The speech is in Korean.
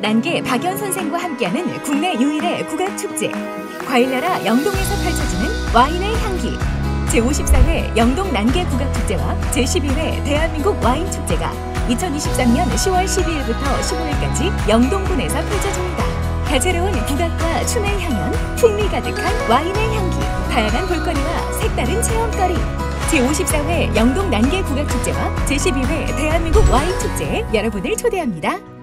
난계 박연 선생과 함께하는 국내 유일의 국악 축제. 과일나라 영동에서 펼쳐지는 와인의 향기. 제54회 영동 난계 국악 축제와 제11회 대한민국 와인 축제가 2023년 10월 12일부터 15일까지 영동군에서 펼쳐집니다. 다채로운 국악과 춤의 향연, 풍미 가득한 와인의 향기, 다양한 볼거리와 색다른 체험거리. 제54회 영동 난계 국악 축제와 제12회 대한민국 와인 축제에 여러분을 초대합니다.